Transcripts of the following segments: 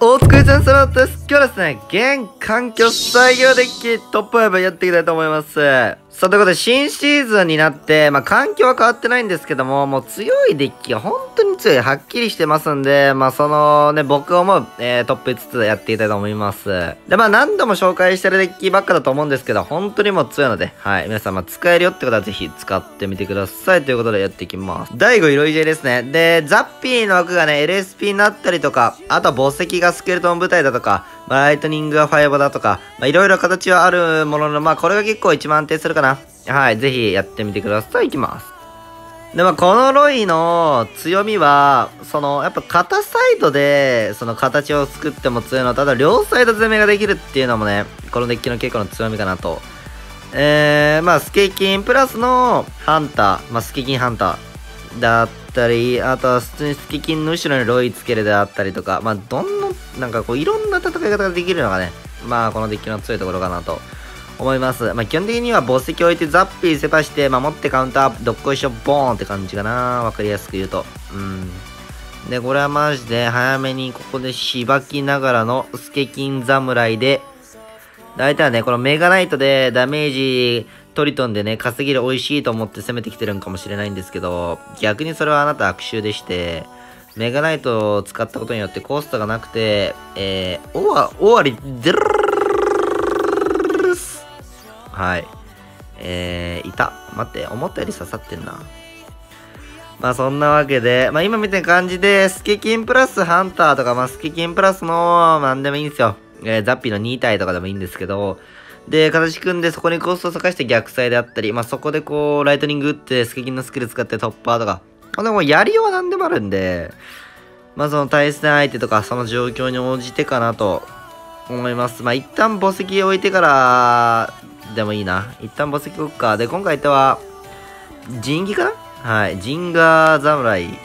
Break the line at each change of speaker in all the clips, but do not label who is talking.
お疲れ様です。今日はですね、現環境再現デッキトップ5やっていきたいと思います。さあ、ということで、新シーズンになって、まあ、環境は変わってないんですけども、もう強いデッキが本当に強い、はっきりしてますんで、まあ、そのね、僕思う、えー、トップ5つやっていきたいと思います。で、まあ、何度も紹介してるデッキばっかだと思うんですけど、本当にもう強いので、はい、皆さん、まあ、使えるよって方はぜひ使ってみてください。ということでやっていきます。第5色 EJ ですね。で、ザッピーの枠がね、LSP になったりとか、あとは墓石がスケルトン部隊だとか、ライトニングがファイバーだとか、まあ、いろいろ形はあるものの、まあ、これが結構一番安定するかな。はい、ぜひやってみてください。いきます。で、まあ、このロイの強みは、その、やっぱ片サイドで、その形を作っても強いのただ両サイド攻めができるっていうのもね、このデッキの結構の強みかなと。えー、まあ、スケキンプラスのハンター、まあ、スケキンハンターだったり、あとは普通にスケキンの後ろにロイつけるであったりとか、まあ、どんな、なんかこう、いろんな戦い方ができるのがね、まあ、このデッキの強いところかなと。思います。まあ、基本的には墓石置いてザッピーセパして守ってカウンターどっこいしょボーンって感じかな。わかりやすく言うと。うん。で、これはマジで早めにここでしばきながらのスケキン侍で、大体はね、このメガナイトでダメージトリトンでね、稼げる美味しいと思って攻めてきてるんかもしれないんですけど、逆にそれはあなた悪臭でして、メガナイトを使ったことによってコストがなくて、えー、終わ、終わり、デルはい。えー、いた。待って、思ったより刺さってんな。まあそんなわけで、まあ今みたいな感じで、スケキンプラスハンターとか、まあスケキンプラスの、なんでもいいんですよ。えー、ザッピーの2体とかでもいいんですけど、で、形組んでそこにコーストをかして逆サイであったり、まあそこでこう、ライトニング打って、スケキンのスキル使ってトッパーとか、まあでもやりようは何でもあるんで、まあその対戦相手とか、その状況に応じてかなと思います。まあ一旦墓石置いてから、でもいいな。一旦墓石置くか。で、今回とは、ンギかな？はい。ジンガー侍。い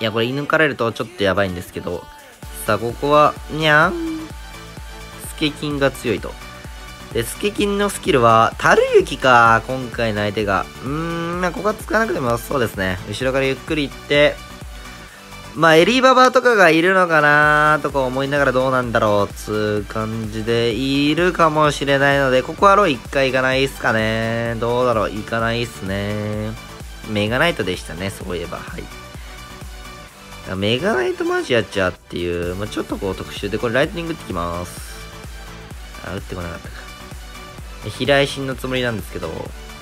や、これ射抜かれるとちょっとやばいんですけど。さあ、ここは、にゃん。スケキンが強いと。で、スケキンのスキルは、タルユキか。今回の相手が。うーん、まあ、ここは使わなくてもそうですね。後ろからゆっくり行って、まあ、エリババとかがいるのかなとか思いながらどうなんだろうつう感じでいるかもしれないので、ここはロイ1回行かないっすかねどうだろう行かないっすね。メガナイトでしたね、そういえば。はい。メガナイトマジアチャーっていう、まあ、ちょっとこう特殊で、これライトニング打ってきます。あ、打ってこなかったか。平井心のつもりなんですけど、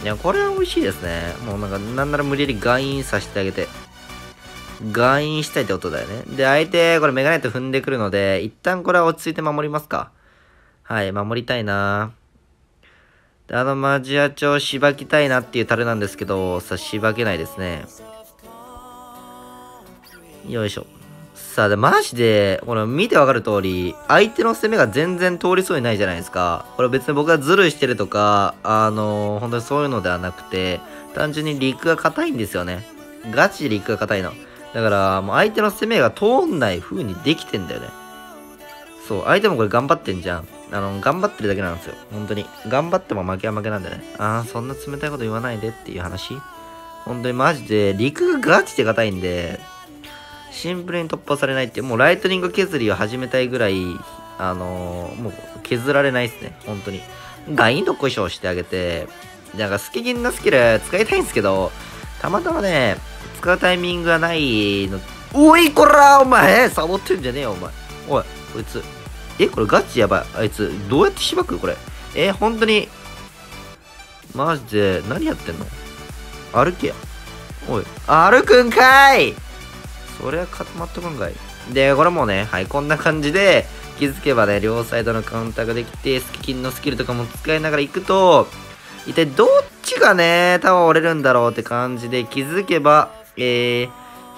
いや、これは美味しいですね。もうなんか、なんなら無理やりガインさせてあげて。外引したいってことだよね。で、相手、これメガネと踏んでくるので、一旦これは落ち着いて守りますか。はい、守りたいなで、あのマジアチョをしばきたいなっていうタレなんですけど、さ、しばけないですね。よいしょ。さあ、で、マジで、これ見てわかる通り、相手の攻めが全然通りそうにないじゃないですか。これ別に僕がズルしてるとか、あのー、本当にそういうのではなくて、単純に陸が硬いんですよね。ガチで陸が硬いの。だから、もう相手の攻めが通んない風にできてんだよね。そう、相手もこれ頑張ってんじゃん。あの、頑張ってるだけなんですよ。本当に。頑張っても負けは負けなんだよね。ああ、そんな冷たいこと言わないでっていう話。本当にマジで、陸がガチで硬いんで、シンプルに突破されないって、もうライトニング削りを始めたいぐらい、あのー、もう削られないっすね。本当に。ガインとこいしょしてあげて、なんかスキギンのスキル使いたいんですけど、たまたまね、使うタイミングがないの。おい、こらお前サボってんじゃねえよ、お前。おい、こいつ。え、これガチやばい。あいつ、どうやってしばくこれ。え、本当に。マジで、何やってんの？歩けや。おい、歩くんかいそりゃ固まっとくんかい。で、これもね、はい、こんな感じで、気づけばね、両サイドのカウンターができて、スキンのスキルとかも使いながら行くと、一体どっちがね、タワー折れるんだろうって感じで気づけば、えー、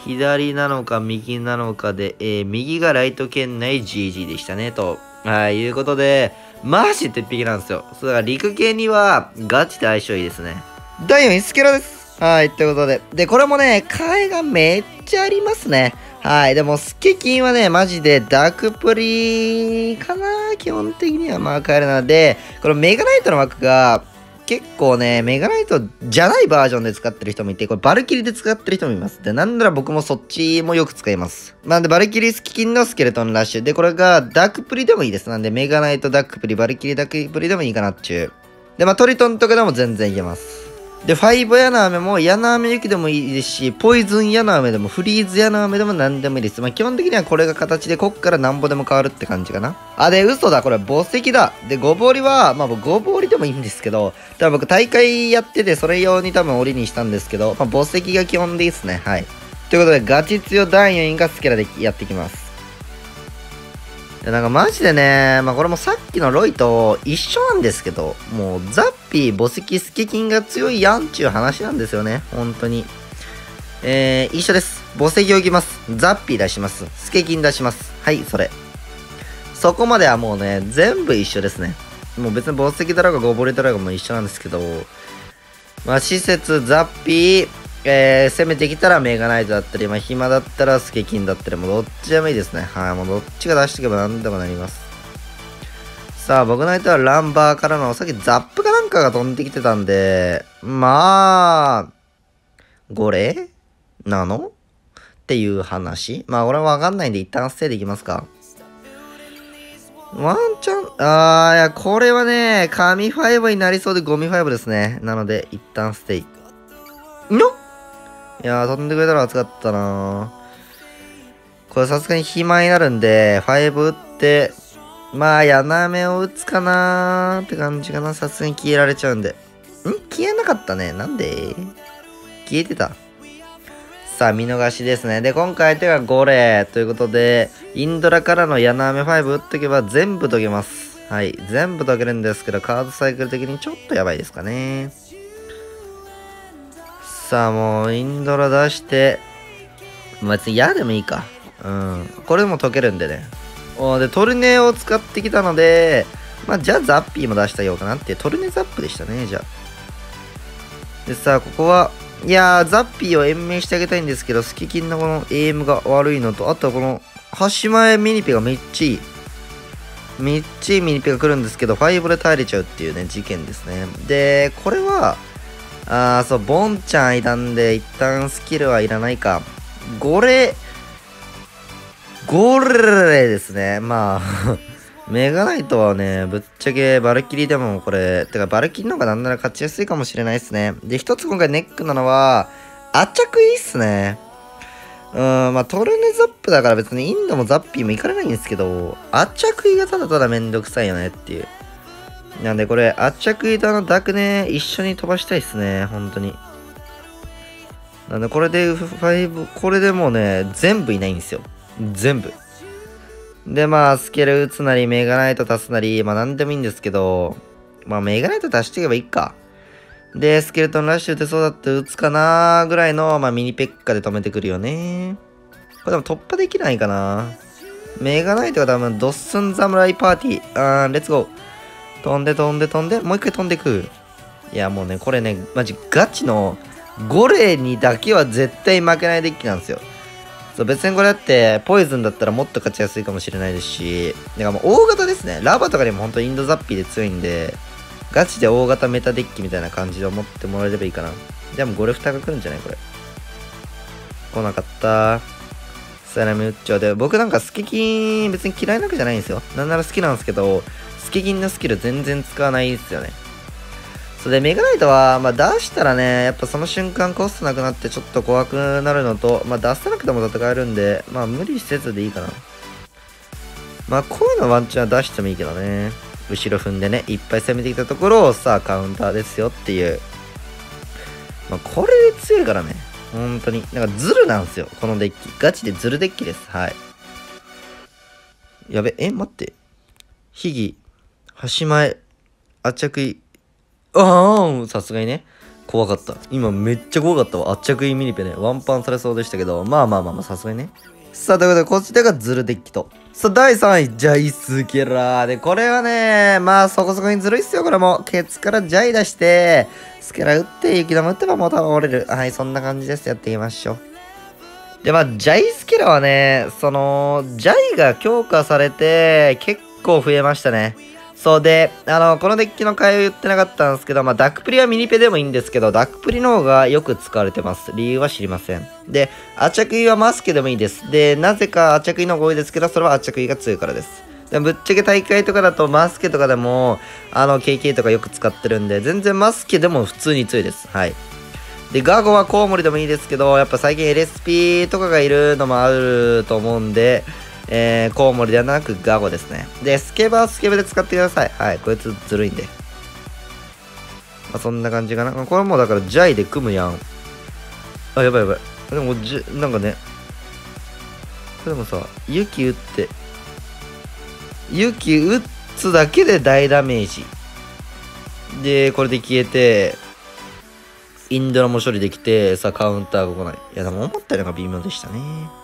左なのか右なのかで、えー、右がライト圏内 GG でしたね、と。はい、いうことで、マジ鉄壁なんですよ。そうだから陸系にはガチで相性いいですね。第4位、スケラです。はい、ということで。で、これもね、替えがめっちゃありますね。はい。でも、スケキンはね、マジでダークプリかな基本的にはまあ変えるので、このメガナイトの枠が、結構ね、メガナイトじゃないバージョンで使ってる人もいて、これバルキリで使ってる人もいます。で、なんなら僕もそっちもよく使います。まあ、で、バルキリスキキンのスケルトンラッシュ。で、これがダークプリでもいいです。なんで、メガナイトダークプリ、バルキリダークプリでもいいかなっちゅう。で、まあ、トリトンとかでも全然いけます。で、ファイブヤナアメもヤナアメ雪でもいいですし、ポイズンヤナアメでもフリーズヤナアメでも何でもいいです。まあ、基本的にはこれが形でこっからなんぼでも変わるって感じかな。あ、で、嘘だ。これ墓石だ。で、ゴボリは、まあ、ゴボリでもいいんですけど、多分僕大会やっててそれ用に多分檻にしたんですけど、まあ、墓石が基本でいいですね。はい。ということで、ガチ強第4位がスケラでやっていきます。なんかマジでね、まあこれもさっきのロイと一緒なんですけど、もうザッピー、墓石、スケキンが強いやんちゅう話なんですよね。本当に。えー、一緒です。墓石を置きます。ザッピー出します。スケキン出します。はい、それ。そこまではもうね、全部一緒ですね。もう別に墓石だろうがゴボリだろうがも一緒なんですけど、まあ施設、ザッピー、えー、攻めてきたらメガナイトだったり、まあ、暇だったらスケキンだったり、もうどっちでもいいですね。はい、もうどっちが出していけば何でもなります。さあ、僕の相手はランバーからの、さっきザップかなんかが飛んできてたんで、まあ、ゴレなの？っていう話まあ、俺はわかんないんで一旦ステイでいきますか。ワンチャン、あー、いや、これはね、神ファイブになりそうでゴミファイブですね。なので、一旦ステイ。の？いやー、飛んでくれたら熱かったなこれさすがに暇になるんで、5打って、まあ、柳目を打つかなーって感じかな。さすがに消えられちゃうんで。ん？消えなかったね。なんで？消えてた。さあ、見逃しですね。で、今回手が5例ということで、インドラからの柳目5打っとけば全部解けます。はい。全部解けるんですけど、カードサイクル的にちょっとやばいですかね。さもうインドラ出して、別に嫌でもいいか。うん。これでも解けるんでね。おで、トルネを使ってきたので、まあ、じゃあザッピーも出してあげようかなって、トルネザップでしたね、じゃあ。でさ、ここは、いやー、ザッピーを延命してあげたいんですけど、スキキンのこのエイムが悪いのと、あとはこの、端前ミニペがめっちゃいい。めっちゃいいミニペが来るんですけど、5で耐えれちゃうっていうね、事件ですね。で、これは、あー、そう、ボンちゃんいたんで、一旦スキルはいらないか。ゴレ、ゴレですね。まあ メガナイトはね、ぶっちゃけバルキリーでもこれ、てかバルキリーの方がなんなら勝ちやすいかもしれないですね。で、一つ今回ネックなのは、圧着いいっすね。うん、まあトルネザップだから別にインドもザッピーも行かれないんですけど、圧着いがただただめんどくさいよねっていう。なんでこれ、圧着板のダクね、一緒に飛ばしたいっすね、本当に。なんでこれで5、これでもうね、全部いないんですよ。全部。で、まあ、スケル打つなり、メガナイト足すなり、まあ、なんでもいいんですけど、まあ、メガナイト足していけばいいか。で、スケルトンラッシュ打てそうだって打つかなぐらいの、まあ、ミニペッカで止めてくるよね。これでも突破できないかな。メガナイトが多分、ドッスン侍パーティー。あー、レッツゴー。飛んで飛んで飛んで、もう一回飛んでく。いや、もうね、これね、マジガチのゴレにだけは絶対負けないデッキなんですよ。そう別にこれだって、ポイズンだったらもっと勝ちやすいかもしれないですし、だからもう大型ですね。ラバとかにも本当インドザッピーで強いんで、ガチで大型メタデッキみたいな感じで思ってもらえればいいかな。でもゴレフタが来るんじゃないこれ。来なかった。サラミウッチョで、僕なんかスケキン別に嫌いなわけじゃないんですよ。なんなら好きなんですけど、スケキンのスキル全然使わないですよね。それで、メガナイトは、まあ、出したらね、やっぱその瞬間コストなくなってちょっと怖くなるのと、まあ、出さなくても戦えるんで、まあ、無理せずでいいかな。まあ、こういうのワンチャン出してもいいけどね。後ろ踏んでね、いっぱい攻めてきたところを、さあ、カウンターですよっていう。まあ、これで強いからね。本当に。なんか、ズルなんですよ。このデッキ。ガチでズルデッキです。はい。やべ、え、待って。ヒギ、端前、圧着い、ああ、さすがにね。怖かった。今めっちゃ怖かったわ。圧着いミニペね。ワンパンされそうでしたけど、まあまあまあまあ、さすがにね。さあ、ということで、こちらがズルデッキと。さあ、第3位、ジャイスケラー。で、これはね、まあそこそこにずるいっすよ、これも。ケツからジャイ出して、スケラ打って、雪玉打ってばもう倒れる。はい、そんな感じです。やっていきましょう。で、まあ、ジャイスケラーはね、その、ジャイが強化されて、結構増えましたね。そうで、あの、このデッキの替えを言ってなかったんですけど、まあ、ダクプリはミニペでもいいんですけど、ダクプリの方がよく使われてます。理由は知りません。で、アチャクイはマスケでもいいです。で、なぜかアチャクイの方が多いですけど、それはアチャクイが強いからです。でぶっちゃけ大会とかだとマスケとかでも、あの、KK とかよく使ってるんで、全然マスケでも普通に強いです。はい。で、ガゴはコウモリでもいいですけど、やっぱ最近 LSP とかがいるのもあると思うんで、えー、コウモリではなくガゴですね。で、スケバースケベで使ってください。はい、こいつずるいんで。まあ、そんな感じかな。これもうだからジャイで組むやん。あ、やばいやばい。でも、じなんかね、これでもさ、雪打って、雪打つだけで大ダメージ。で、これで消えて、インドラも処理できて、さカウンターが来ない。いや、でも思ったよりが微妙でしたね。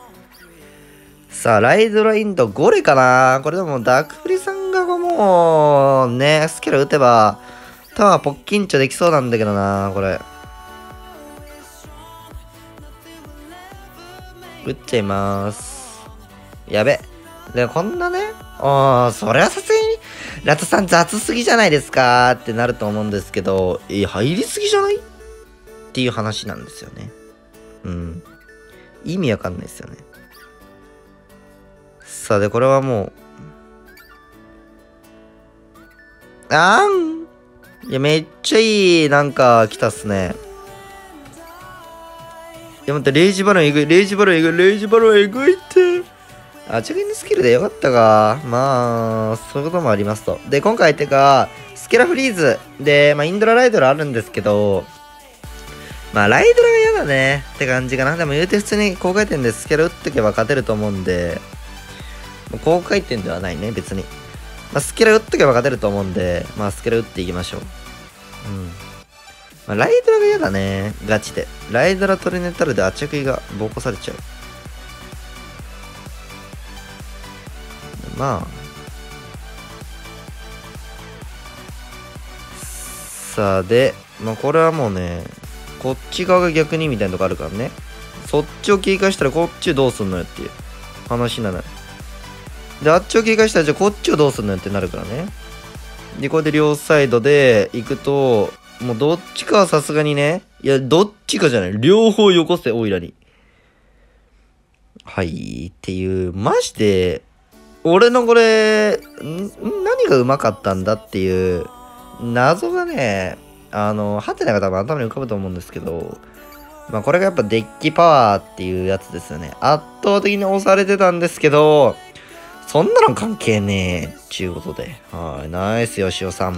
さあ、ライドラインド5レかな？これでもダークフリさんがもう、ね、スケル打てば、タワーポッキンチョできそうなんだけどなこれ。打っちゃいます。やべ。で、こんなね、ああ、それはさすがに、ラトさん雑すぎじゃないですか？ってなると思うんですけど、え、入りすぎじゃない？っていう話なんですよね。うん。意味わかんないですよね。さ、で、これはもう、あんいや、めっちゃいい、なんか、来たっすね。いや、待って、レイジバロンえぐい、レイジバロンえぐい、レイジバロンえぐいって。あ、チェキンスキルでよかったか。まあ、そういうこともありますと。で、今回てか、スケラフリーズで、まあ、インドラライドラあるんですけど、まあ、ライドラが嫌だねって感じかな。でも言うて普通に高回転でスケラ打ってけば勝てると思うんで、高回転ではないね、別に。まあ、スケラ打っとけば勝てると思うんで、まあ、スケラ打っていきましょう。うん。まあ、ライドラが嫌だね。ガチで。ライドラトリネタルでアチャクイが暴行されちゃう。まあ。さあ、で、まあ、これはもうね、こっち側が逆にみたいなとこあるからね。そっちを警戒したらこっちどうすんのよっていう話なのよ。で、あっちを警戒したらじゃあこっちをどうすんのよってなるからね。で、これで両サイドで行くと、もうどっちかはさすがにね、いや、どっちかじゃない。両方よこせ、オイラに。はい、っていう、マジで、俺のこれ、何がうまかったんだっていう謎がね、あの、ハテナが多分頭に浮かぶと思うんですけど、まあこれがやっぱデッキパワーっていうやつですよね。圧倒的に押されてたんですけど、そんなの関係ねえ。ちゅうことで。はい。ナイス、よしおさん。っ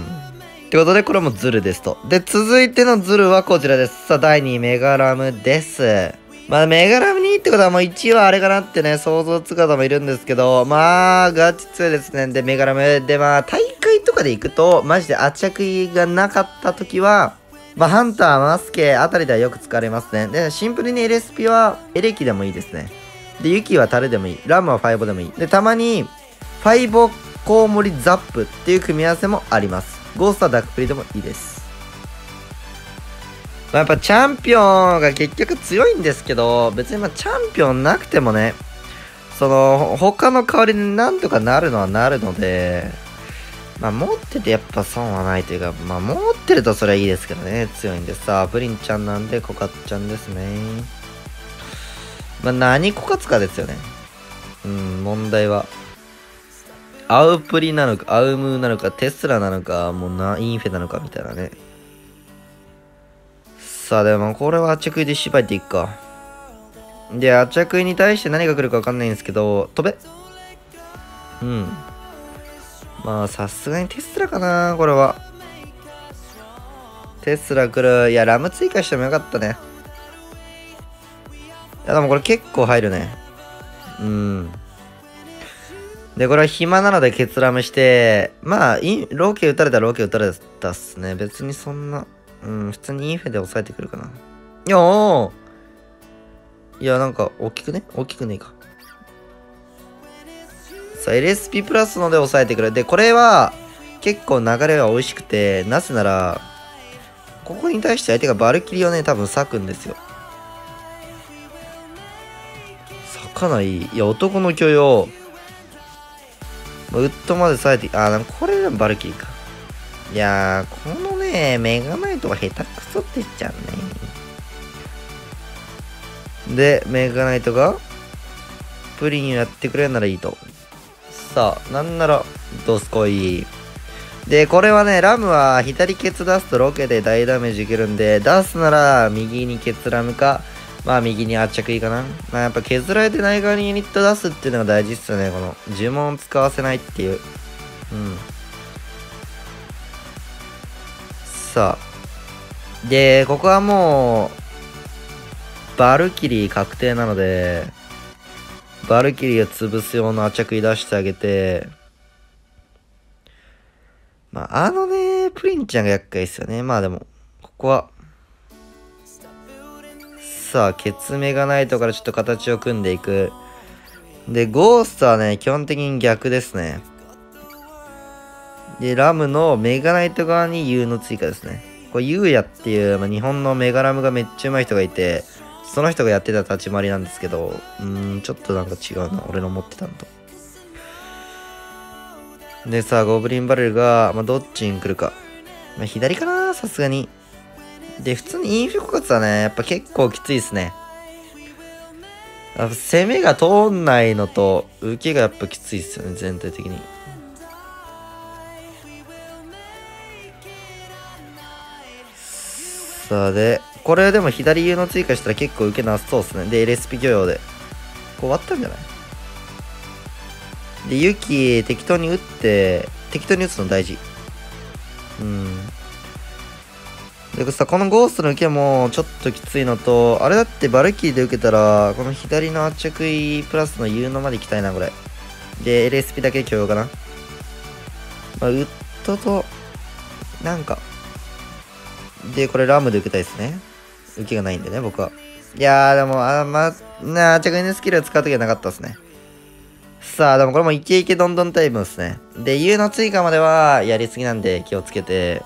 てことで、これもズルですと。で、続いてのズルはこちらです。さあ、第2位、メガラムです。まあ、メガラム2ってことはもう1位はあれかなってね、想像つく方もいるんですけど、まあ、ガチ強いですね。で、メガラム。で、まあ、大会とかで行くと、マジで圧着がなかった時は、まあ、ハンター、マスケあたりではよく使われますね。で、シンプルに LSP はエレキでもいいですね。で、ユキはタレでもいい。ラムはファイボでもいい。で、たまに、ファイボコウモリザップっていう組み合わせもあります。ゴースターダックプリでもいいです。まあ、やっぱチャンピオンが結局強いんですけど、別にまあチャンピオンなくてもね、その、他の代わりになんとかなるのはなるので、まあ持っててやっぱ損はないというか、まあ持ってるとそれはいいですけどね、強いんでさ、プリンちゃんなんでコカッちゃんですね。まあ何コカツかですよね。うん、問題は。アウプリなのか、アウムーなのか、テスラなのか、もうな、インフェなのかみたいなね。さあ、でもこれは圧着衣で縛っていくか。で、あ着衣に対して何が来るかわかんないんですけど、飛べうん。まあ、さすがにテスラかな、これは。テスラ来る。いや、ラム追加してもよかったね。いや、でもこれ結構入るね。うん。で、これは暇なのでケツラムして、まあ、ローケ打たれたらローケ打たれたっすね。別にそんな、うん、普通にインフェで抑えてくるかな。いやーいや、なんか、大きくね？大きくねえか。さあ、LSP プラスので抑えてくれ。で、これは、結構流れが美味しくて、なぜなら、ここに対して相手がバルキリをね、多分咲くんですよ。かない。いや、男の許容。ウッドまでさえて、あ、でもこれでもバルキリーか。いやー、このね、メガナイトが下手くそって言っちゃうね。で、メガナイトが、プリンやってくれるならいいと。さあ、なんなら、ドスコイ。で、これはね、ラムは左ケツ出すとロケで大ダメージ受けるんで、出すなら右にケツラムか、まあ右に圧着いいかな。まあやっぱ削られてない側にユニット出すっていうのが大事っすよね。この呪文を使わせないっていう。うん。さあ。で、ここはもう、バルキリー確定なので、バルキリーを潰す用の圧着い出してあげて、まあ、あのね、プリンちゃんが厄介ですよね。まあでも、ここは、さあ、ケツメがないとからちょっと形を組んでいく。で、ゴーストはね、基本的に逆ですね。で、ラムのメガナイト側に U の追加ですね。これ、ユーヤっていう、まあ、日本のメガラムがめっちゃ上手い人がいて、その人がやってた立ち回りなんですけど、うん、ちょっとなんか違うな。俺の思ってたのと。でさ、ゴブリンバレルが、まあ、どっちに来るか。まあ、左かなさすがに。で、普通にインフィコカツはね、やっぱ結構きついですね。攻めが通んないのと、受けがやっぱきついですよね、全体的に。さあ、で、これでも左優の追加したら結構受けなさそうですね。で、LSP 許容で。こう終わったんじゃない？で、ユキ適当に打って、適当に打つの大事。うん。でさ、このゴーストの受けもちょっときついのと、あれだってバルキーで受けたら、この左の圧着位プラスの U のまで行きたいな、これ。で、LSP だけ許容かな。まあ、ウッドと、なんか。で、これラムで受けたいですね。受けがないんでね、僕は。いやー、でも、あ、まあ、なあ、着位のスキルを使うときはなかったですね。さあ、でもこれもイケイケどんどんタイプですね。で、U の追加まではやりすぎなんで気をつけて、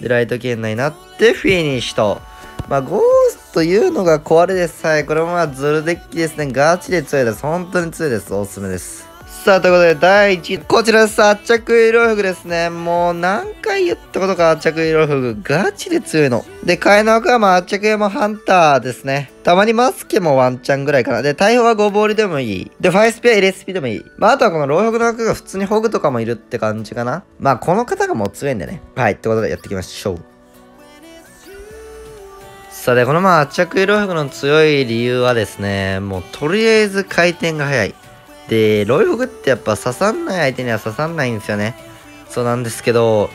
で、ライト圏内になってフィニッシュと。まあ、ゴースというのが壊れです。はい、これもまあ、ズルデッキですね。ガチで強いです。本当に強いです。おすすめです。さあ、ということで、第1位。こちらです。圧着色フグですね。もう何回言ったことか、圧着色フグ。ガチで強いの。で、替えの枠はまあ、圧着もハンターですね。たまにマスケもワンチャンぐらいかな。で、大砲はゴボールでもいい。で、ファイスピは LSP でもいい。まあ、あとはこの老北の枠が普通にホグとかもいるって感じかな。まあ、この方がもう強いんでね。はい。ってことでやっていきましょう。さあで、このまあ、圧着色フグの強い理由はですね、もうとりあえず回転が速い。で、ロイフグってやっぱ刺さんない相手には刺さんないんですよね。そうなんですけど、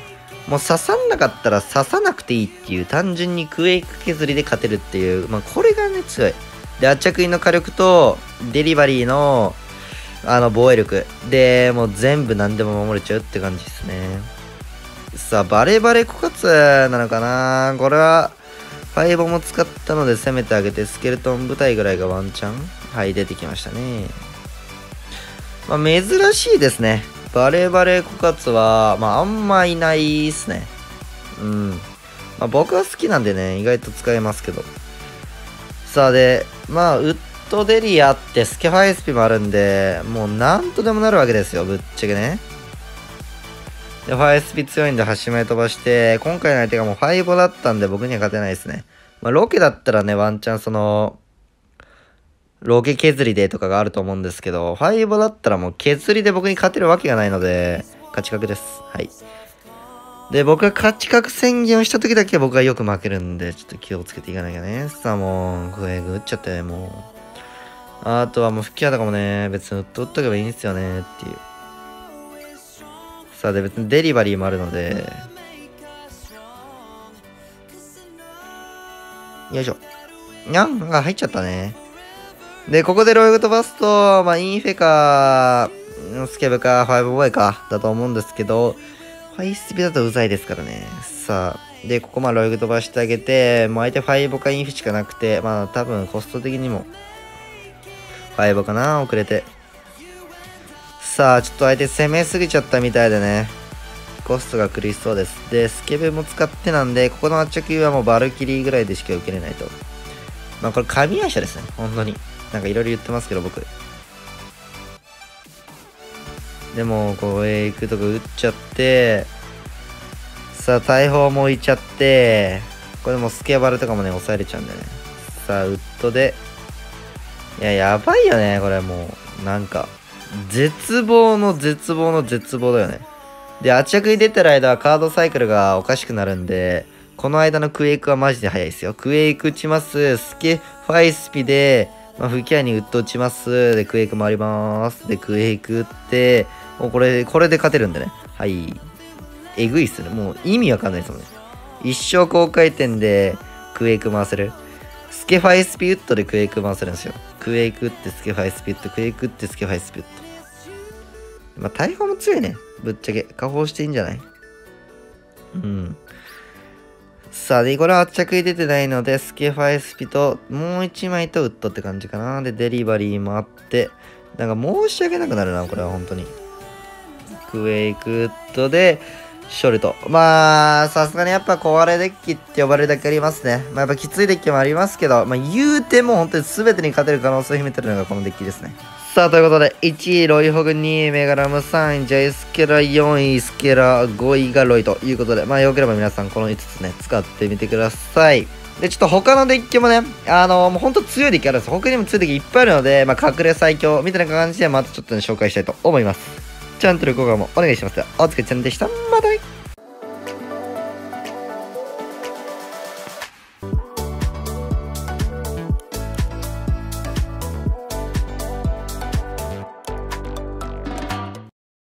もう刺さんなかったら刺さなくていいっていう、単純にクエイク削りで勝てるっていう、まあこれがね、強い。で、圧着員の火力と、デリバリーの、あの、防衛力。で、もう全部何でも守れちゃうって感じですね。さあ、バレバレ枯渇なのかな？これは、ファイボも使ったので攻めてあげて、スケルトン部隊ぐらいがワンチャン？はい、出てきましたね。まあ、珍しいですね。バレバレ枯渇は、まあ、あんまいないっすね。うん。まあ、僕は好きなんでね、意外と使えますけど。さあ、で、まあ、ウッドデリアってスケファイスピもあるんで、もうなんとでもなるわけですよ、ぶっちゃけね。で、ファイスピ強いんで端前飛ばして、今回の相手がもう5だったんで僕には勝てないですね。まあ、ロケだったらね、ワンチャンその、ロケ削りでとかがあると思うんですけど、ファイボだったらもう削りで僕に勝てるわけがないので、勝ち確です。はい。で、僕が勝ち確宣言をした時だけ僕がよく負けるんで、ちょっと気をつけていかなきゃね。さあもう、グエグ打っちゃって、もう。あとはもう吹き矢とかもね、別に打っとっとけばいいんですよね、っていう。さあで、別にデリバリーもあるので、よいしょ。にゃんが入っちゃったね。で、ここでロイグ飛ばすと、まあ、インフェか、スケブか、ファイブボーイか、だと思うんですけど、ファイスピだとうざいですからね。さあ、で、ここまあロイグ飛ばしてあげて、もう相手ファイボかインフェしかなくて、まあ多分コスト的にも、ファイボかな、遅れて。さあ、ちょっと相手攻めすぎちゃったみたいでね。コストが苦しそうです。で、スケベも使ってなんで、ここの圧着はもうバルキリーぐらいでしか受けれないと。まあこれ神足ですね、本当に。なんかいろいろ言ってますけど、僕。でも、これ行くとか打っちゃって、さあ、大砲もいちゃって、これもスケバルとかもね、抑えれちゃうんだよね。さあ、ウッドで。いや、やばいよね、これもう。なんか、絶望の絶望の絶望だよね。で、圧着に出てる間はカードサイクルがおかしくなるんで、この間のクエイクはマジで早いですよ。クエイク打ちます。スケファイスピで、まあ、吹き矢にウッド打ちます。で、クエイク回ります。で、クエイク打って、もうこれ、これで勝てるんでね。はい。えぐいっすね。もう意味わかんないですもんね。一生高回転でクエイク回せる。スケファイスピウッドでクエイク回せるんですよ。クエイクってスケファイスピウッド、クエイクってスケファイスピウッド。まあ、大砲も強いね。ぶっちゃけ。下方していいんじゃない？うん。さあ、で、これは圧着出てないので、スケファイスピと、もう一枚とウッドって感じかな。で、デリバリーもあって、なんか申し訳なくなるな、これは本当に。クエイクウッドで、ショルト。まあ、さすがにやっぱ壊れデッキって呼ばれるだけありますね。まあやっぱきついデッキもありますけど、まあ言うても本当に全てに勝てる可能性を秘めてるのがこのデッキですね。さあ、ということで、1位、ロイホグ、2位、メガラム、3位、ジャイスケラ、4位、スケラ、5位がロイということで、まあ、よければ皆さん、この5つね、使ってみてください。で、ちょっと他のデッキもね、あのー、もうほんと強いデッキあるんです他にも強いデッキいっぱいあるので、まあ、隠れ最強みたいな感じで、またちょっとね、紹介したいと思います。チャンネル登録もお願いします。おつけちゃんでした。またね